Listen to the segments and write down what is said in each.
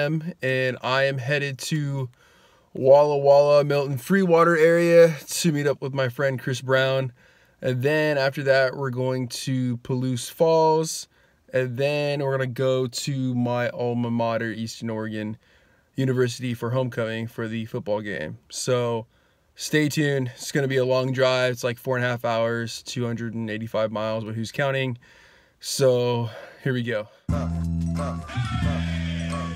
is 5 a.m. and I am headed to Walla Walla, Milton Freewater area to meet up with my friend Chris Brown. And then after that, we're going to Palouse Falls. And then we're going to go to my alma mater, Eastern Oregon University, for homecoming for the football game. So stay tuned. It's going to be a long drive. It's like four and a half hours, 285 miles, but who's counting? So here we go. Uh, uh, uh,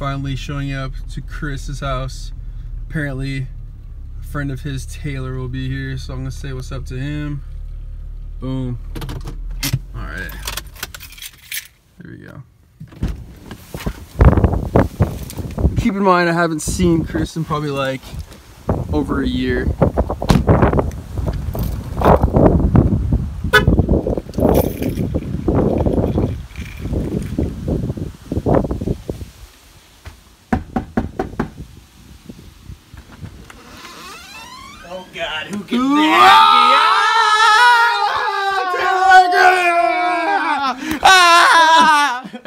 Finally showing up to Chris's house. Apparently, a friend of his, Taylor, will be here, so I'm gonna say what's up to him. Boom. All right. There we go. Keep in mind, I haven't seen Chris in probably like over a year.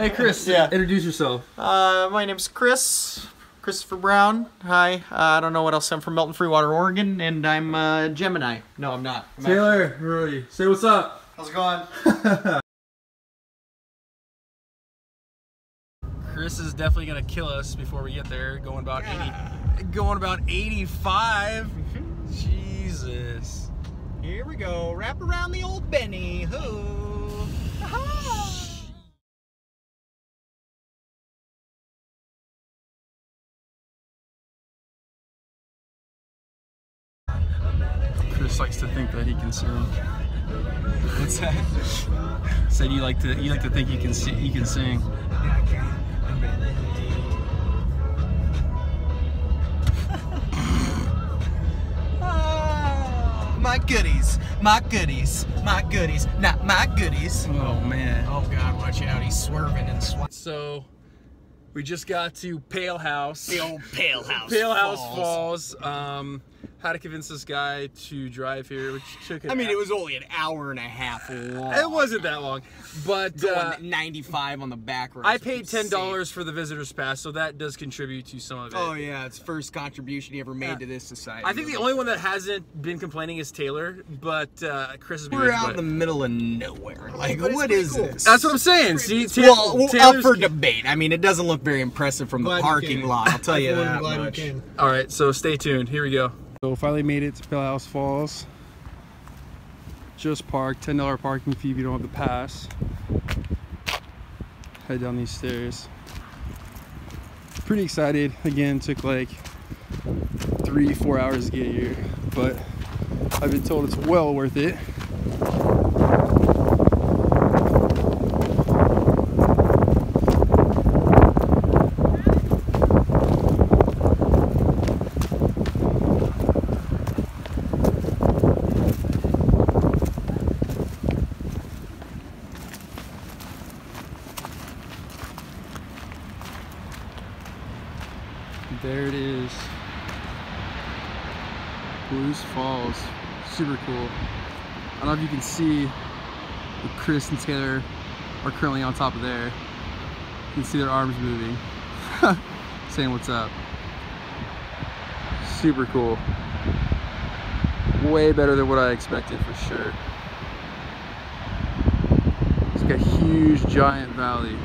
Hey Chris, yeah. introduce yourself. Uh, my name's Chris, Christopher Brown. Hi. Uh, I don't know what else. I'm from Milton Freewater, Oregon, and I'm uh, Gemini. No, I'm not. I'm Taylor, Rory, say what's up. How's it going? Chris is definitely gonna kill us before we get there. Going about yeah. 80, going about 85. Jesus. Here we go. Wrap around the old Benny. Who? Chris likes to think that he can sing. What's that? Said you like to you like to think you can see you can sing. my goodies, my goodies, my goodies, not my goodies. Oh man. Oh god, watch out, he's swerving and swinging. So we just got to Palouse. The old Palouse. Pale House Falls. Falls. Um, how to convince this guy to drive here, which took. I mean, it was only an hour and a half long. It wasn't that long, but uh, 95 on the back road. I paid ten dollars for the visitor's pass, so that does contribute to some of it. Oh yeah, it's first contribution he ever made to this society. I think the only one that hasn't been complaining is Taylor, but uh, Chris has been. We're out in the middle of nowhere. Like, what is cool. this? That's what I'm saying. See, well, well up for debate. I mean, it doesn't look very impressive from the parking lot. I'll tell you that much. All right, so stay tuned. Here we go. So finally made it to Palouse Falls. Just parked, $10 parking fee if you don't have the pass. Head down these stairs. Pretty excited. Again, took like three, four hours to get here, but I've been told it's well worth it. There it is. Palouse Falls. Super cool. I don't know if you can see Chris and Taylor are currently on top of there. You can see their arms moving. Saying what's up. Super cool. Way better than what I expected for sure. It's like a huge giant valley.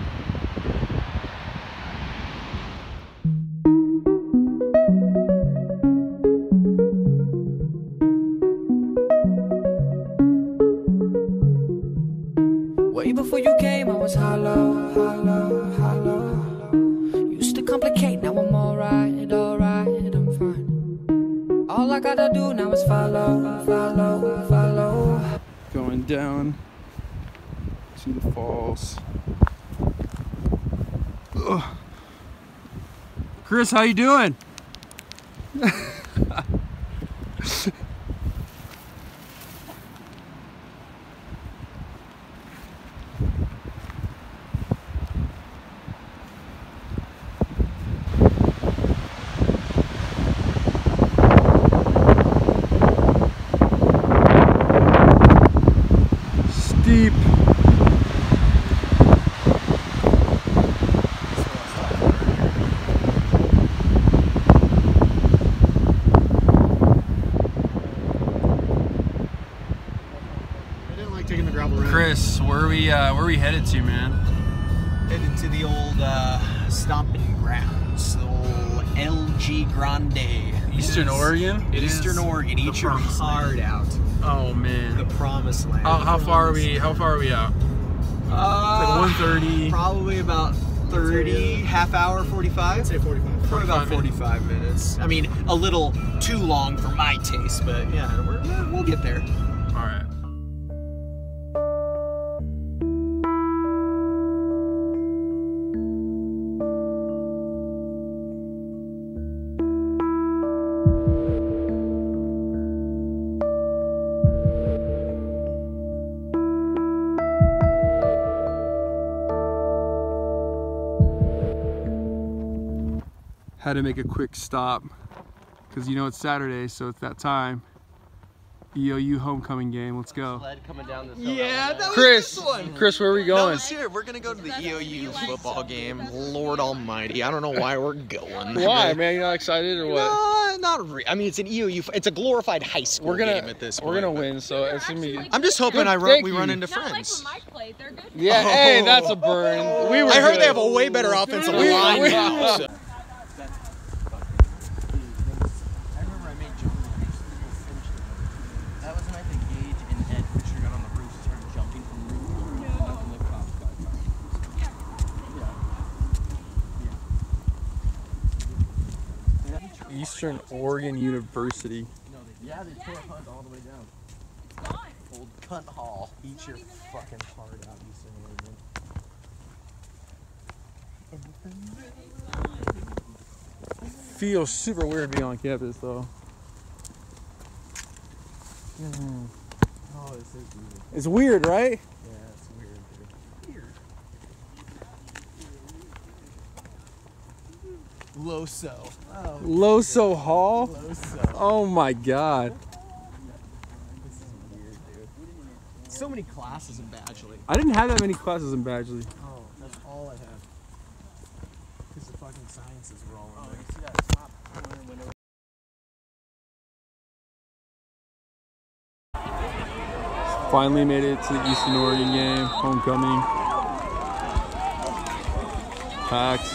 Follow, follow, follow. Going down to the falls. Ugh. Chris, how you doing? Steep. I didn't like taking the gravel around. Chris, where are we uh, are we headed to, man? Headed to the old uh, stomping grounds, the old LG Grande. Eastern Yes. Oregon? It Eastern is Oregon. Eat your promised heart out. Oh man. The promised land. How, how far are we? How far are we out? Uh, Like 130. Probably about 30, half hour, 45? Say 45. Probably about 45 45 minutes. I mean, a little too long for my taste, but yeah, we're, we're- we'll get there. Had to make a quick stop because you know it's Saturday, so it's that time. EOU homecoming game. Let's go. coming down this Yeah, that was Chris, this one. Chris, where are we No, going? it's here. We're gonna go to the EOU football game. Lord Almighty, I don't know why we're going. Why, man? You not excited or what? No, not re- I mean, it's an EOU. It's a glorified high school We're gonna game at this we're gonna win, so it's gonna be. I'm just hoping Good, I run, we run into Not like friends. when Mike played. They're good. Yeah, hey, that's a burn. We were. I heard good. they have a way better offensive We- line we- now. so- That was when I think Gage and Ed Fisher got on the roof and started jumping from the roof. That's when the cops got Eastern Oregon University. Yeah, they tore a punt all the way down. It's gone. Old cunt hall. Eat your fucking heart out, Eastern Oregon. Feels super weird being on campus though. Oh, this is weird. It's weird, right? Yeah, it's weird, dude. Weird. Loso. Oh, Loso Hall. Loso. Oh my God. Weird. So many classes in Badgley. I didn't have that many classes in Badgley. Oh, that's all I have. Because the fucking sciences were all in there. see that top corner window? Finally made it to the Eastern Oregon game. Homecoming. Packed.